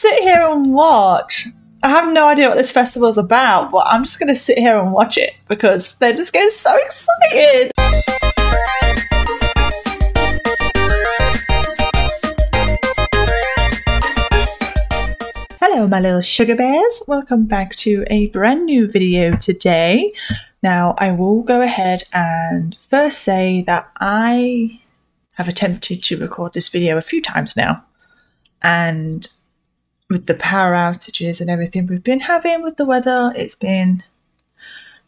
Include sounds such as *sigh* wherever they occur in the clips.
sit here and watch. I have no idea what this festival is about, but I'm just going to sit here and watch it because they're just getting so excited. Hello, my little sugar bears. Welcome back to a brand new video today. Now, I will go ahead and first say that I have attempted to record this video a few times now, and with the power outages and everything we've been having with the weather, it's been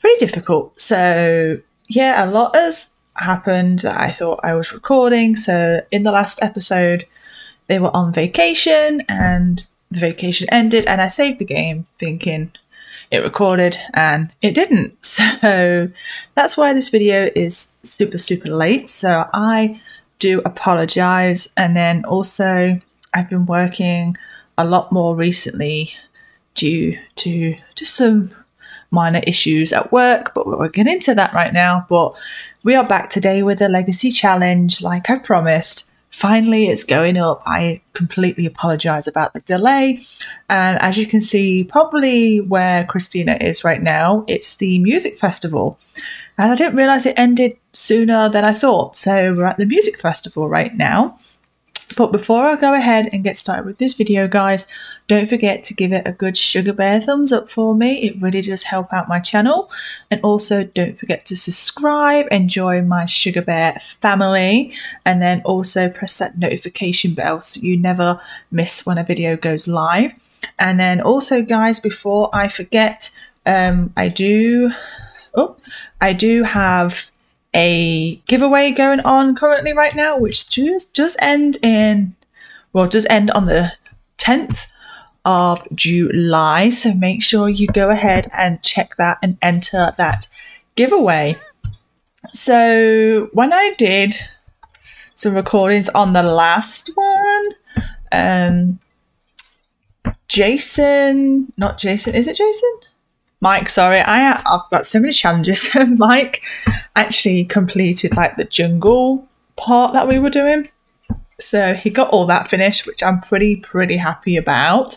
pretty difficult. So, yeah, a lot has happened that I thought I was recording. So, in the last episode, they were on vacation and the vacation ended, and I saved the game thinking it recorded and it didn't. *laughs* So, that's why this video is super, super late. So, I do apologize. And then also, I've been working a lot more recently due to just some minor issues at work, but we'll get into that right now. But we are back today with a legacy challenge, like I promised. Finally, it's going up. I completely apologize about the delay. And as you can see, probably where Christina is right now, it's the music festival. And I didn't realize it ended sooner than I thought. So we're at the music festival right now. But before I go ahead and get started with this video, guys, don't forget to give it a good sugar bear thumbs up for me. It really does help out my channel. And also don't forget to subscribe and join my sugar bear family. And then also press that notification bell so you never miss when a video goes live. And then also, guys, before I forget, um, I do, oh, I do have a giveaway going on currently right now, which just just end in well, does end on the 10th of July. So make sure you go ahead and check that and enter that giveaway. So when I did some recordings on the last one, um Jason, not Jason, is it Jason? Mike, sorry, I I've got so many challenges. *laughs* Mike actually completed like the jungle part that we were doing. So he got all that finished, which I'm pretty, pretty happy about.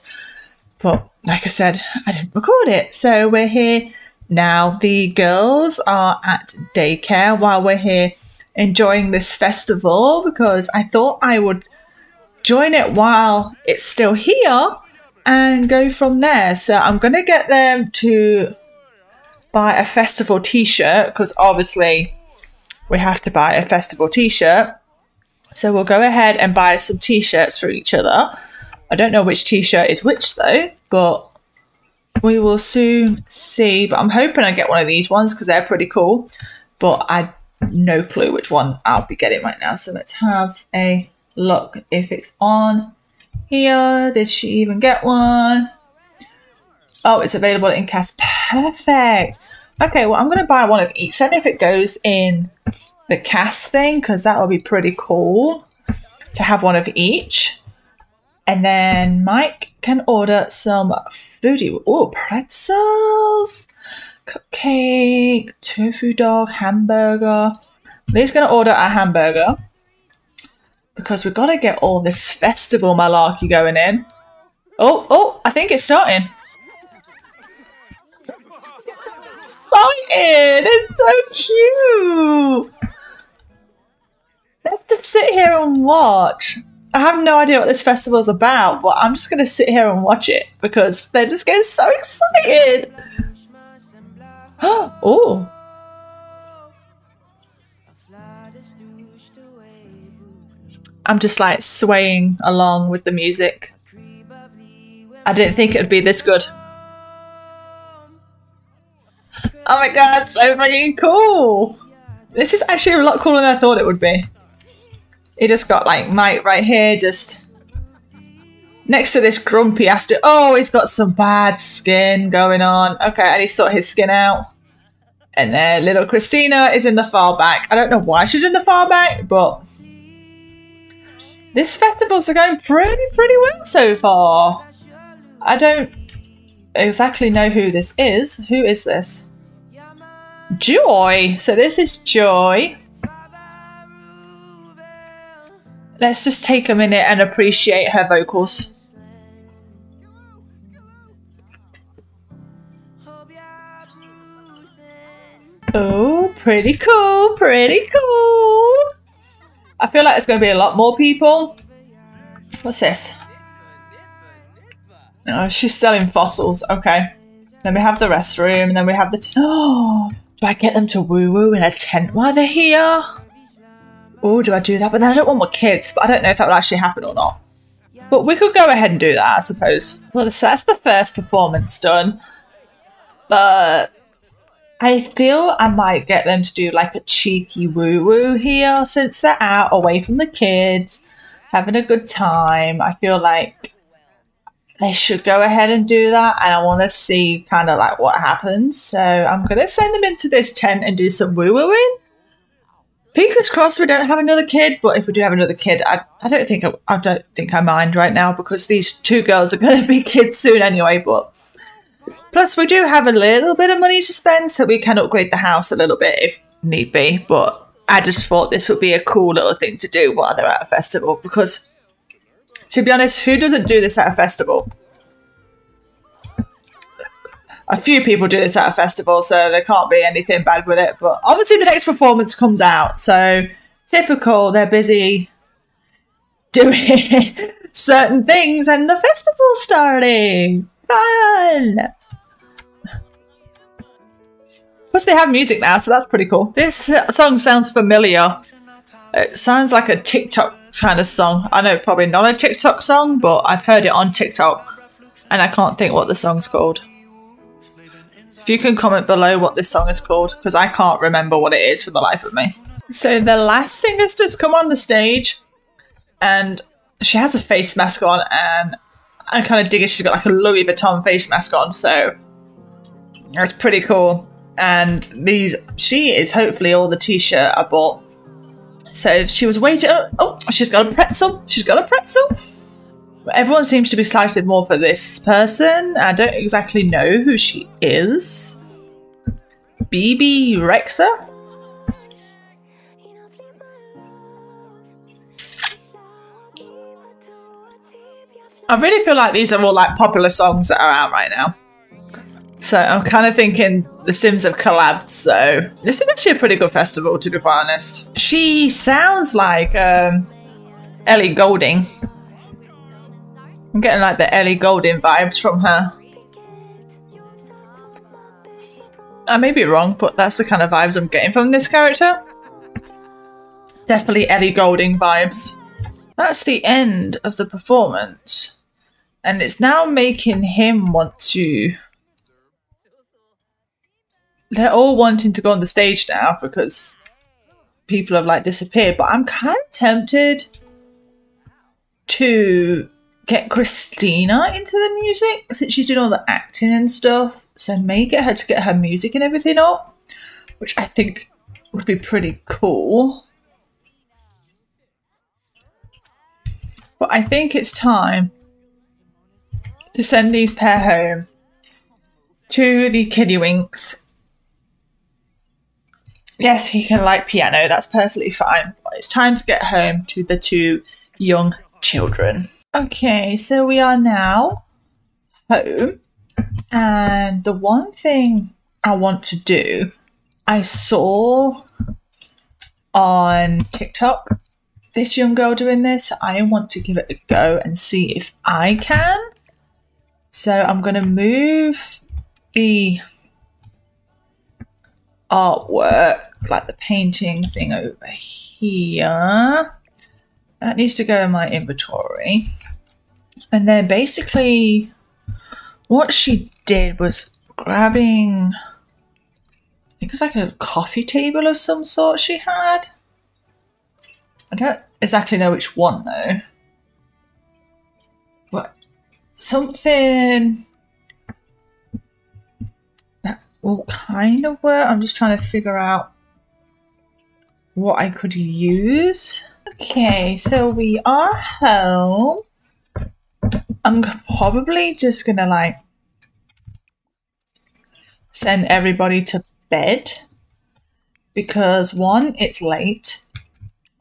But like I said, I didn't record it. So we're here now. The girls are at daycare while we're here enjoying this festival because I thought I would join it while it's still here and go from there. So I'm going to get them to buy a festival t shirt because obviously we have to buy a festival t shirt. So we'll go ahead and buy some t shirts for each other. I don't know which t shirt is which though, but we will soon see. But I'm hoping I get one of these ones because they're pretty cool. But I no clue which one I'll be getting right now. So let's have a look if it's on here. Did she even get one? Oh, it's available in CAS. Perfect. Okay, well, I'm going to buy one of each. I if it goes in the CAS thing because that would be pretty cool to have one of each. And then Mike can order some foodie. Oh, pretzels, cupcake, tofu dog, hamburger. Lee's going to order a hamburger because we've got to get all this festival malarkey going in. Oh, oh, I think it's starting. Excited! It's so cute! Let's just sit here and watch. I have no idea what this festival is about, but I'm just going to sit here and watch it because they're just getting so excited. *gasps* oh. I'm just like swaying along with the music. I didn't think it would be this good. Oh my god, so freaking cool! This is actually a lot cooler than I thought it would be. He just got like Mike right here, just next to this grumpy ass. Oh, he's got some bad skin going on. Okay, and he sort his skin out. And then little Christina is in the far back. I don't know why she's in the far back, but this festivals are going pretty, pretty well so far. I don't exactly know who this is. Who is this? Joy. So this is Joy. Let's just take a minute and appreciate her vocals. Oh, pretty cool, pretty cool. I feel like there's going to be a lot more people. What's this? Oh, she's selling fossils. Okay. Then we have the restroom, and then we have the. Oh, *gasps* do I get them to woo woo in a tent while they're here? Oh, do I do that? But then I don't want my kids. But I don't know if that would actually happen or not. But we could go ahead and do that, I suppose. Well, so that's the first performance done. But I feel I might get them to do like a cheeky woo woo here since they're out away from the kids, having a good time. I feel like they should go ahead and do that and I want to see kind of like what happens. So I'm going to send them into this tent and do some woo wooing. Fingers crossed we don't have another kid, but if we do have another kid, I, I don't think I, I don't think I mind right now because these two girls are going to be kids soon anyway. But plus we do have a little bit of money to spend, so we can upgrade the house a little bit if need be. But I just thought this would be a cool little thing to do while they're at a festival because to be honest, who doesn't do this at a festival? A few people do this at a festival, so there can't be anything bad with it. But obviously, the next performance comes out, so typical. They're busy doing *laughs* certain things, and the festival's starting. Fun. Plus, they have music now, so that's pretty cool. This song sounds familiar. It sounds like a TikTok kind of song. I know probably not a TikTok song, but I've heard it on TikTok and I can't think what the song's called. If you can comment below what this song is called, because I can't remember what it is for the life of me. So the last singer's just come on the stage and she has a face mask on and I kind of dig it. She's got like a Louis Vuitton face mask on, so that's pretty cool. And these, she is hopefully all the t-shirt I bought so she was waiting. Oh, oh, she's got a pretzel. She's got a pretzel. Everyone seems to be slightly more for this person. I don't exactly know who she is. Bebe Rexha? I really feel like these are all like popular songs that are out right now. So I'm kind of thinking the Sims have collabed, so this is actually a pretty good festival, to be quite honest. She sounds like um, Ellie Goulding. I'm getting like the Ellie Goulding vibes from her. I may be wrong, but that's the kind of vibes I'm getting from this character. Definitely Ellie Goulding vibes. That's the end of the performance. And it's now making him want to they're all wanting to go on the stage now because people have like disappeared. But I'm kind of tempted to get Christina into the music since she's doing all the acting and stuff. So may get her to get her music and everything up, which I think would be pretty cool. But I think it's time to send these pair home to the Kiddywinks Yes, he can like piano. That's perfectly fine. It's time to get home to the two young children. Okay, so we are now home. And the one thing I want to do, I saw on TikTok this young girl doing this. I want to give it a go and see if I can. So I'm going to move the artwork, like the painting thing over here. That needs to go in my inventory. And then basically what she did was grabbing I think like a coffee table of some sort she had. I don't exactly know which one though. But something will kind of work. I'm just trying to figure out what I could use. Okay, so we are home. I'm probably just gonna like send everybody to bed because one, it's late,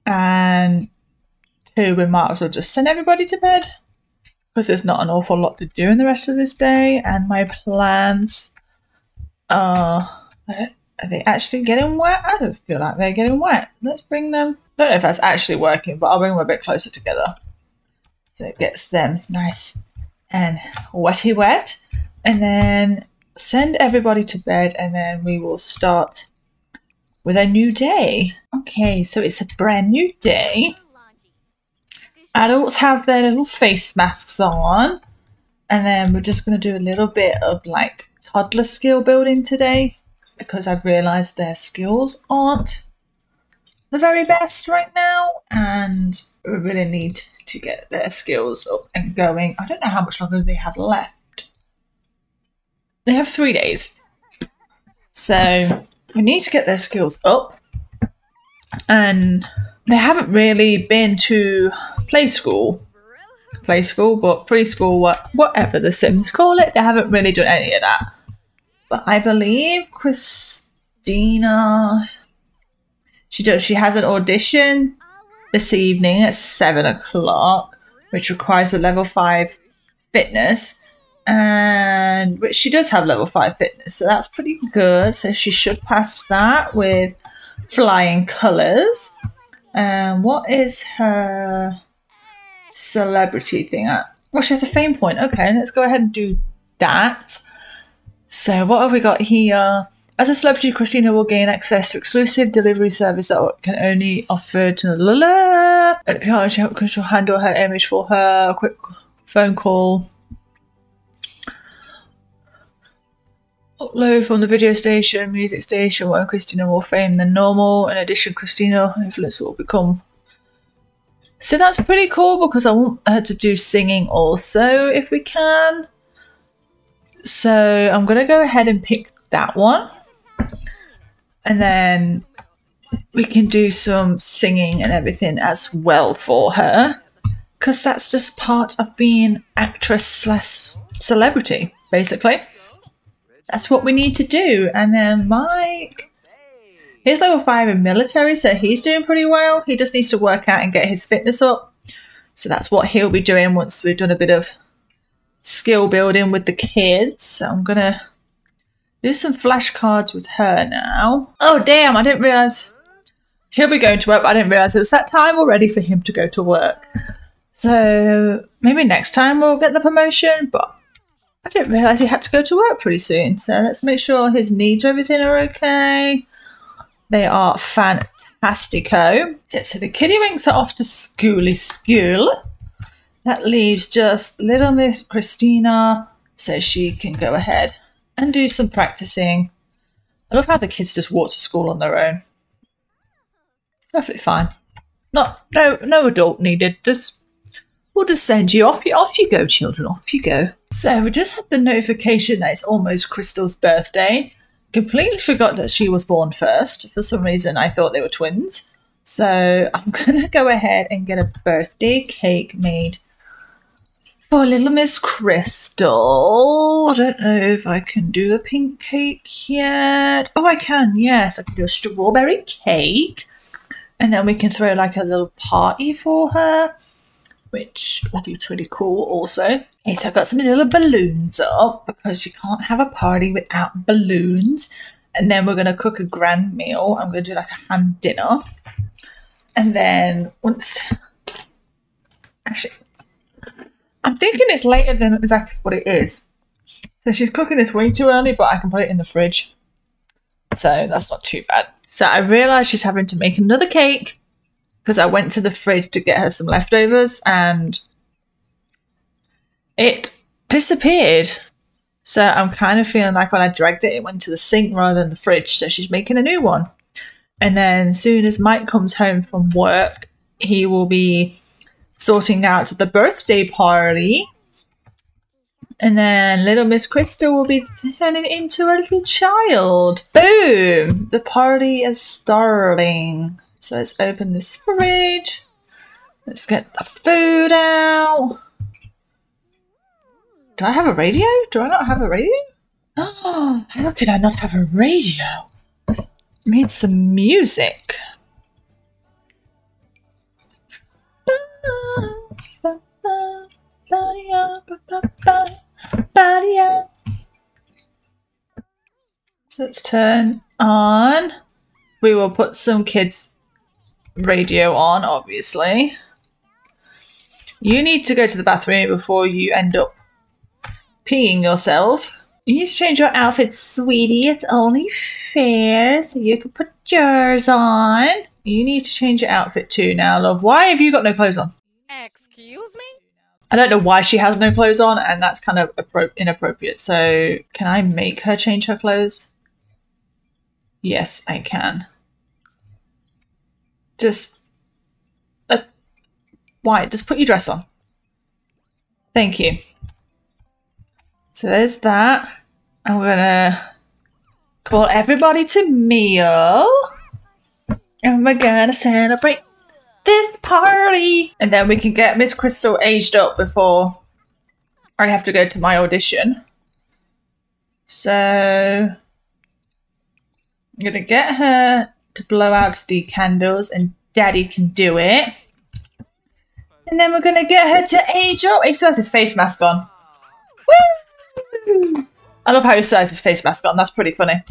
and two, we might as well just send everybody to bed because there's not an awful lot to do in the rest of this day, and my plans uh, Are they actually getting wet? I don't feel like they're getting wet. Let's bring them. I don't know if that's actually working, but I'll bring them a bit closer together. So it gets them nice and wetty wet. And then send everybody to bed and then we will start with a new day. Okay, so it's a brand new day. Adults have their little face masks on. And then we're just going to do a little bit of like toddler skill building today because I've realised their skills aren't the very best right now and we really need to get their skills up and going. I don't know how much longer they have left. They have three days. So we need to get their skills up. And they haven't really been to play school. Play school, but preschool, what, whatever the Sims call it, they haven't really done any of that. But I believe Christina, she does. She has an audition this evening at seven o'clock, which requires a level five fitness, and which she does have level five fitness, so that's pretty good. So she should pass that with flying colours. And what is her celebrity thing at? Well, she has a fame point. Okay, let's go ahead and do that. So, what have we got here? As a celebrity, Christina will gain access to exclusive delivery service that can only offer to la la. At the she will handle her image for her. A quick phone call. Upload from the video station, music station, where Christina more fame than normal. In addition, Christina influence will become. So that's pretty cool because I want her to do singing also if we can. So I'm going to go ahead and pick that one. And then we can do some singing and everything as well for her because that's just part of being actress slash celebrity basically. That's what we need to do. And then mike he's level 5 in military so he's doing pretty well. He just needs to work out and get his fitness up. So that's what he'll be doing once we've done a bit of skill building with the kids so i'm gonna do some flashcards with her now. Oh, damn, I didn't realise he'll be going to work, but I didn't realise it was that time already for him to go to work. So maybe next time we'll get the promotion, but I didn't realise he had to go to work pretty soon. So let's make sure his needs, everything are okay. They are fantastico. So the kiddie winks are off to schooly school. That leaves just little Miss Christina so she can go ahead and do some practicing. I love how the kids just walk to school on their own. Perfectly fine. Not no no adult needed. Just we'll just send you off. Off you go, children. Off you go. So we just had the notification that it's almost Crystal's birthday. Completely forgot that she was born first. For some reason, I thought they were twins. So I'm *laughs* gonna go ahead and get a birthday cake made for little Miss Crystal. I don't know if I can do a pink cake yet. Oh, I can, yes. I can do a strawberry cake. And then we can throw like a little party for her, which I think is really cool also. Okay, so I've got some little balloons up because you can't have a party without balloons. And then we're going to cook a grand meal. I'm going to do like a ham dinner. And then once. Actually, I'm thinking it's later than exactly what it is. So she's cooking this way too early, but I can put it in the fridge. So that's not too bad. So I realised she's having to make another cake because I went to the fridge to get her some leftovers and it disappeared. So I'm kind of feeling like when I dragged it, it went to the sink rather than the fridge. So she's making a new one. And then soon as Mike comes home from work, he will be sorting out the birthday party. And then little Miss Crystal will be turning into a little child. Boom! The party is starting. So let's open this fridge. Let's get the food out. Do I have a radio? Do I not have a radio? Oh, *gasps* how could I not have a radio? I need some music. So let's turn on. We will put some kids' radio on, obviously. You need to go to the bathroom before you end up peeing yourself. You need to change your outfit, sweetie. It's only fair, so you can put yours on. You need to change your outfit too now, love. Why have you got no clothes on? Excuse me? I don't know why she has no clothes on, and that's kind of inappropriate. So, can I make her change her clothes? Yes, I can. Just. Uh, why? Just put your dress on. Thank you. So there's that. I'm gonna call everybody to meal. And we're gonna celebrate this party. And then we can get Miss Crystal aged up before I have to go to my audition. So I'm gonna get her to blow out the candles and Daddy can do it. And then we're gonna get her to age up. He still has his face mask on. Woo! I love how he still has his face mask on. That's pretty funny.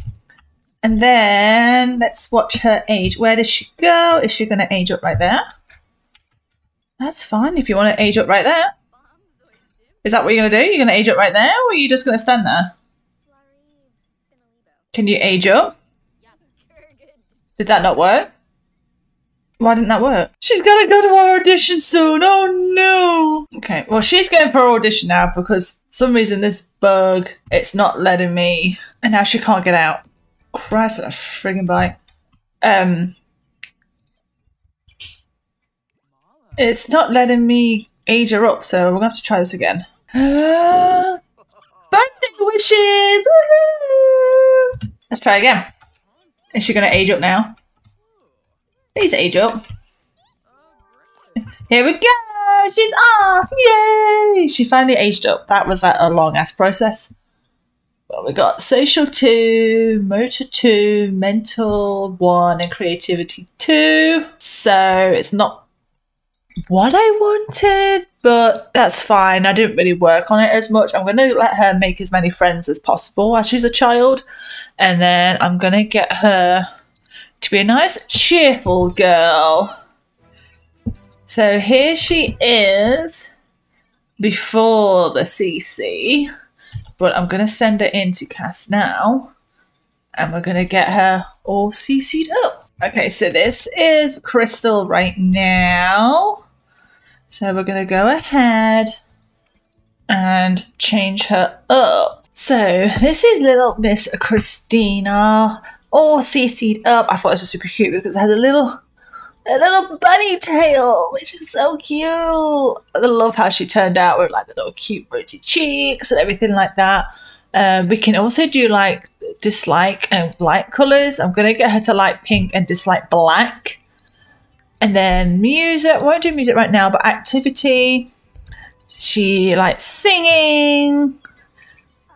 And then let's watch her age. Where does she go? Is she gonna age up right there? That's fine if you want to age up right there. Is that what you're gonna do? You're gonna age up right there, or are you just gonna stand there? Can you age up? Did that not work? Why didn't that work? She's gotta go to our audition soon. Oh no. Okay, well she's going for her audition now because some reason this bug it's not letting me and now she can't get out. Christ that a friggin' bite. Um It's not letting me age her up, so we're gonna have to try this again. *gasps* birthday wishes! Let's try again. Is she gonna age up now? Please age up. Here we go! She's off! Yay! She finally aged up. That was like, a long ass process. Well, we got social 2, motor 2, mental 1, and creativity 2. So it's not what I wanted, but that's fine. I didn't really work on it as much. I'm going to let her make as many friends as possible as she's a child. And then I'm going to get her to be a nice, cheerful girl. So here she is before the CC, but I'm going to send her in to CAS now, and we're going to get her all CC'd up. Okay, so this is Crystal right now. So we're going to go ahead and change her up. So this is little Miss Christina all CC'd up. I thought this was super cute because it has a little a little bunny tail, which is so cute. I love how she turned out with like the little cute rosy cheeks and everything like that. Um, we can also do like dislike and light colors. I'm gonna get her to like pink and dislike black. And then music, We won't do music right now, but activity. She likes singing.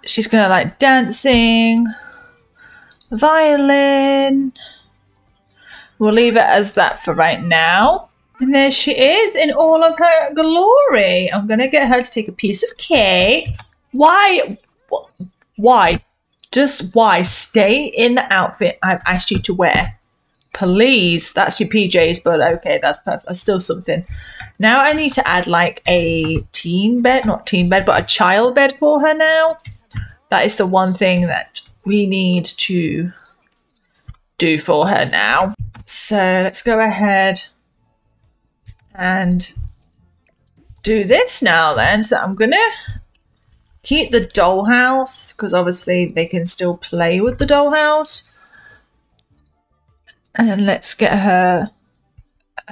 She's gonna like dancing violin. We'll leave it as that for right now. And there she is in all of her glory. I'm going to get her to take a piece of cake. Why? Why? Just why? Stay in the outfit I've asked you to wear. Please. That's your PJs, but okay, that's perfect. That's still something. Now I need to add like a teen bed, not teen bed, but a child bed for her now. That is the one thing that we need to do for her now. So let's go ahead and do this now then. So I'm going to keep the dollhouse because obviously they can still play with the dollhouse. And let's get her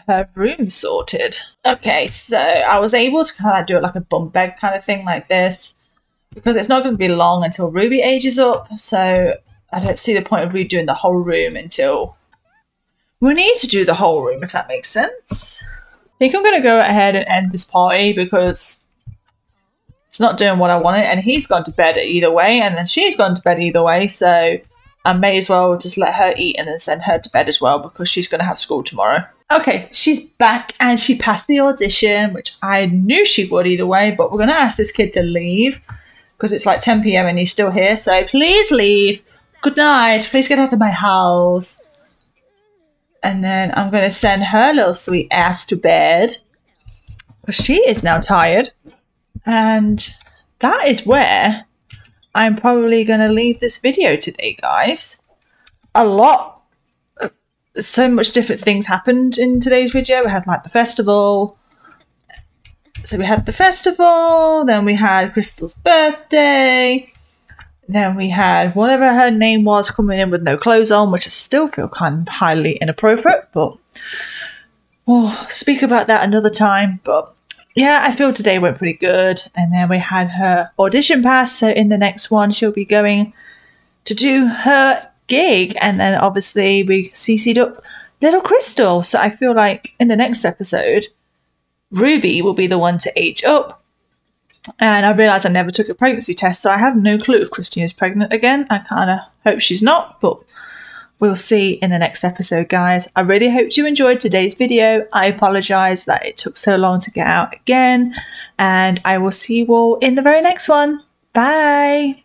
her room sorted. Okay, so I was able to kind of do it like a bunk bed kind of thing like this because it's not going to be long until Ruby ages up. So I don't see the point of redoing the whole room until we need to do the whole room, if that makes sense. I think I'm going to go ahead and end this party because it's not doing what I wanted, and he's gone to bed either way, and then she's gone to bed either way. So I may as well just let her eat and then send her to bed as well because she's going to have school tomorrow. Okay, she's back and she passed the audition, which I knew she would either way, but we're going to ask this kid to leave because it's like 10 p.m. and he's still here. So please leave. good night. Please get out of my house. And then I'm going to send her little sweet ass to bed. Because she is now tired. And that is where I'm probably going to leave this video today, guys. A lot, so much different things happened in today's video. We had like the festival. So we had the festival, then we had Crystal's birthday, then we had whatever her name was coming in with no clothes on, which I still feel kind of highly inappropriate, but we'll speak about that another time. But yeah, I feel today went pretty good. And then we had her audition pass. So in the next one, she'll be going to do her gig. And then obviously we CC'd up little Crystal. So I feel like in the next episode, Ruby will be the one to age up. And I realised I never took a pregnancy test, so I have no clue if Christine is pregnant again. I kind of hope she's not, but we'll see in the next episode, guys. I really hope you enjoyed today's video. I apologise that it took so long to get out again, and I will see you all in the very next one. Bye.